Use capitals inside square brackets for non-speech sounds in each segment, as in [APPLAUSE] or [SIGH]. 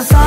What's up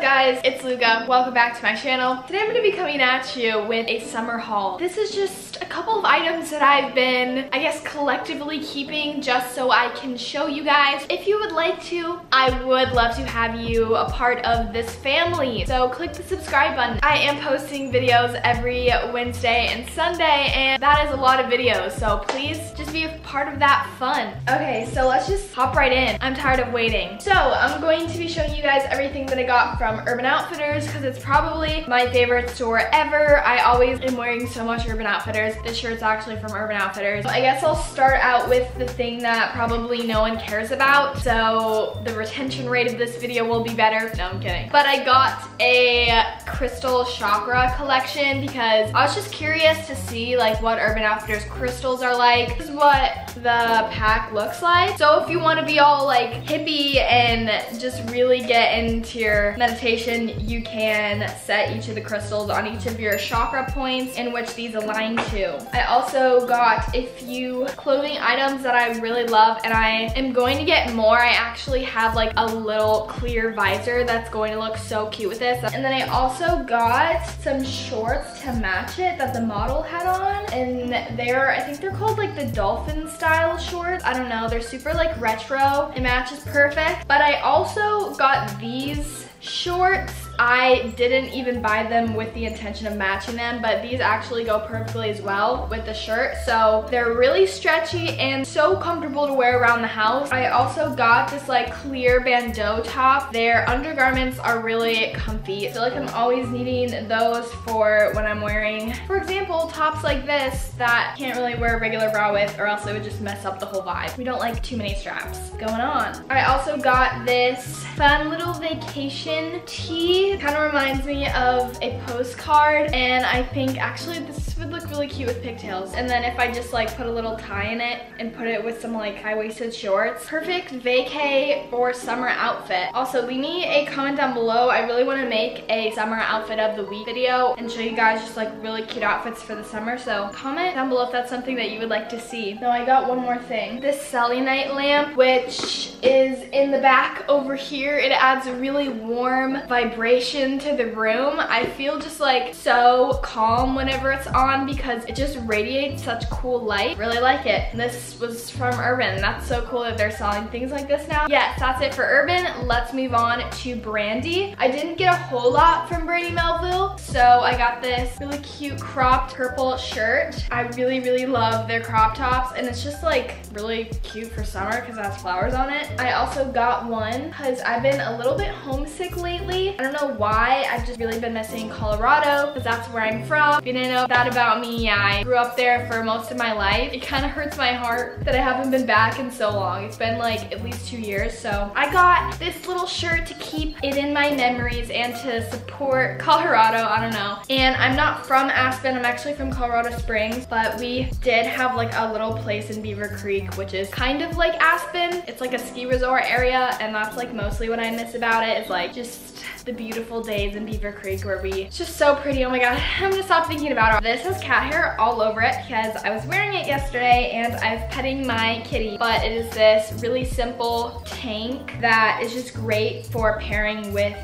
guys, it's Luca. Welcome back to my channel. Today I'm going to be coming at you with a summer haul. This is just couple of items that I've been, I guess, collectively keeping just so I can show you guys. If you would like to, I would love to have you a part of this family. So click the subscribe button. I am posting videos every Wednesday and Sunday and that is a lot of videos. So please just be a part of that fun. Okay, so let's just hop right in. I'm tired of waiting. So I'm going to be showing you guys everything that I got from Urban Outfitters because it's probably my favorite store ever. I always am wearing so much Urban Outfitters. This shirt's actually from Urban Outfitters. I guess I'll start out with the thing that probably no one cares about. So the retention rate of this video will be better. No, I'm kidding. But I got a crystal chakra collection because I was just curious to see like what Urban Outfitters crystals are like. This is what the pack looks like. So if you want to be all like hippie and just really get into your meditation, you can set each of the crystals on each of your chakra points in which these align to. I also got a few clothing items that I really love and I am going to get more. I actually have like a little clear visor that's going to look so cute with this. And then I also got some shorts to match it that the model had on and they're, I think they're called like the dolphin style shorts. I don't know, they're super like retro. It matches perfect. But I also got these shorts. I didn't even buy them with the intention of matching them, but these actually go perfectly as well with the shirt. So they're really stretchy and so comfortable to wear around the house. I also got this like clear bandeau top. Their undergarments are really comfy. I feel like I'm always needing those for when I'm wearing, for example, tops like this that can't really wear a regular bra with or else it would just mess up the whole vibe. We don't like too many straps going on. I also got this fun little vacation tee kind of reminds me of a postcard and I think actually this would look really cute with pigtails. And then if I just like put a little tie in it and put it with some like high-waisted shorts. Perfect vacay or summer outfit. Also leave me a comment down below. I really want to make a summer outfit of the week video and show you guys just like really cute outfits for the summer. So comment down below if that's something that you would like to see. Now I got one more thing. This selenite lamp which is in the back over here. It adds a really warm vibration to the room. I feel just like so calm whenever it's on because it just radiates such cool light. Really like it. And this was from Urban. That's so cool that they're selling things like this now. Yes, that's it for Urban. Let's move on to Brandy. I didn't get a whole lot from Brandy Melville, so I got this really cute cropped purple shirt. I really, really love their crop tops and it's just like really cute for summer because it has flowers on it. I also got one because I've been a little bit homesick lately. I don't know why. I've just really been missing Colorado because that's where I'm from. If you didn't know that about me, I grew up there for most of my life. It kind of hurts my heart that I haven't been back in so long. It's been like at least two years. So I got this little shirt to keep it in my memories and to support Colorado. I don't know. And I'm not from Aspen. I'm actually from Colorado Springs, but we did have like a little place in Beaver Creek, which is kind of like Aspen. It's like a ski resort area and that's like mostly what I miss about it. it is like just the beautiful days in Beaver Creek where we, it's just so pretty. Oh my God, [LAUGHS] I'm gonna stop thinking about it. This has cat hair all over it because I was wearing it yesterday and I was petting my kitty, but it is this really simple tank that is just great for pairing with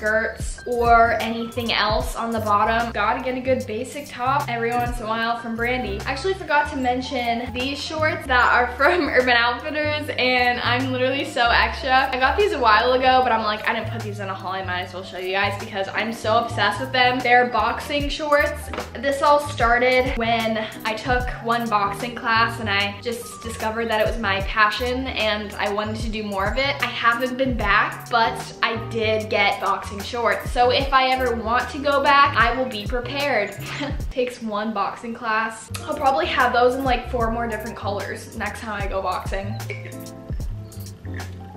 skirts or anything else on the bottom. Gotta get a good basic top every once in a while from Brandy. Actually forgot to mention these shorts that are [LAUGHS] from Urban Outfitters and I'm literally so extra. I got these a while ago, but I'm like, I didn't put these in a haul. I might as well show you guys because I'm so obsessed with them. They're boxing shorts. This all started when I took one boxing class and I just discovered that it was my passion and I wanted to do more of it. I haven't been back, but I did get boxing shorts. So if I ever want to go back, I will be prepared. [LAUGHS] Takes one boxing class. I'll probably have those in like four more different colors next time I go boxing.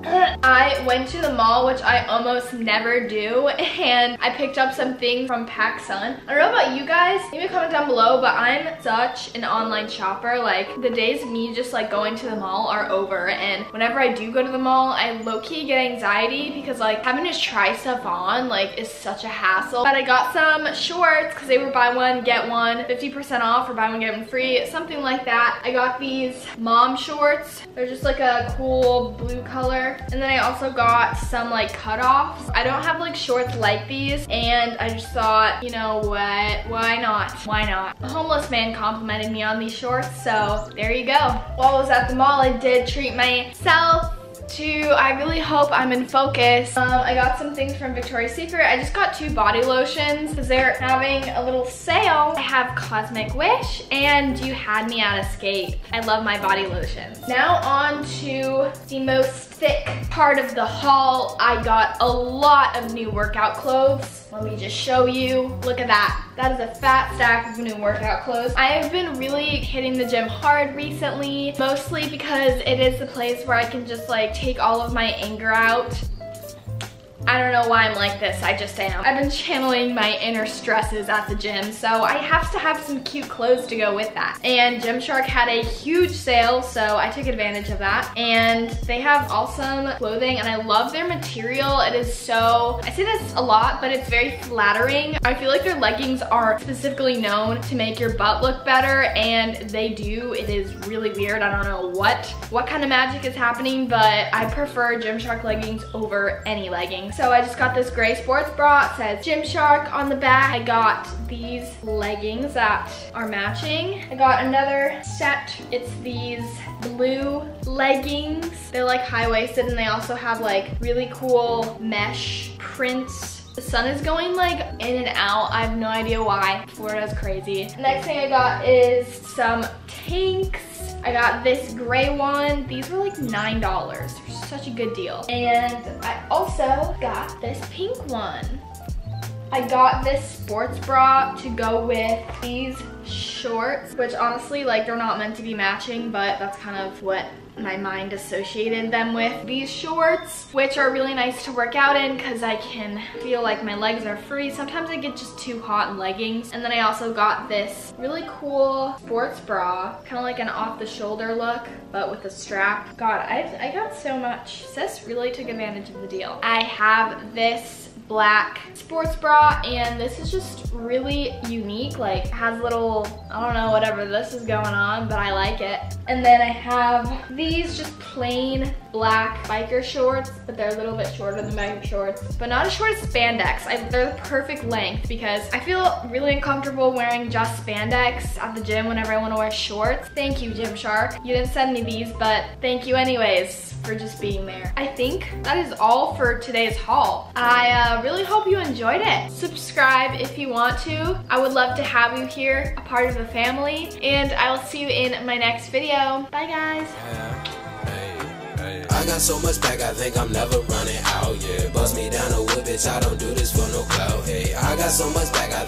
I went to the mall, which I almost never do, and I picked up some things from PacSun. I don't know about you guys, leave a comment down below, but I'm such an online shopper. Like, the days me just like going to the mall are over, and whenever I do go to the mall, I low-key get anxiety because like having to try stuff on like is such a hassle. But I got some shorts because they were buy one, get one, 50% off or buy one, get one free, something like that. I got these mom shorts. They're just like a cool blue color. And then I also got some like cutoffs. I don't have like shorts like these and I just thought, you know what, why not? Why not? A homeless man complimented me on these shorts, so there you go. While I was at the mall, I did treat myself to, I really hope I'm in focus. Um, I got some things from Victoria's Secret. I just got two body lotions because they're having a little sale. I have Cosmic Wish and You Had Me at Escape. I love my body lotions. Now on to the most thick part of the haul. I got a lot of new workout clothes. Let me just show you. Look at that. That is a fat stack of new workout clothes. I have been really hitting the gym hard recently, mostly because it is the place where I can just like take all of my anger out I don't know why I'm like this, I just am. I've been channeling my inner stresses at the gym, so I have to have some cute clothes to go with that. And Gymshark had a huge sale, so I took advantage of that. And they have awesome clothing, and I love their material. It is so, I say this a lot, but it's very flattering. I feel like their leggings are specifically known to make your butt look better, and they do. It is really weird. I don't know what, what kind of magic is happening, but I prefer Gymshark leggings over any leggings. So I just got this gray sports bra. It says Gymshark on the back. I got these leggings that are matching. I got another set. It's these blue leggings. They're like high-waisted and they also have like really cool mesh prints the sun is going like in and out. I have no idea why. Florida's crazy. Next thing I got is some tanks. I got this gray one. These were like $9. Such a good deal. And I also got this pink one. I got this sports bra to go with these shorts, which honestly, like they're not meant to be matching, but that's kind of what my mind associated them with. These shorts, which are really nice to work out in because I can feel like my legs are free. Sometimes I get just too hot in leggings. And then I also got this really cool sports bra, kind of like an off the shoulder look, but with a strap. God, I, I got so much. Sis really took advantage of the deal. I have this black sports bra and this is just really unique like has little I don't know whatever this is going on but I like it. And then I have these just plain black biker shorts but they're a little bit shorter than biker shorts but not as short as spandex I, they're the perfect length because I feel really uncomfortable wearing just spandex at the gym whenever I want to wear shorts thank you Gymshark you didn't send me these but thank you anyways for just being there I think that is all for today's haul I uh, really hope you enjoyed it. Subscribe if you want to. I would love to have you here, a part of the family, and I will see you in my next video. Bye guys. I got so much back, I think I'm never running out, yeah Bust me down a whip, bitch, I don't do this for no clout, hey I got so much back, I think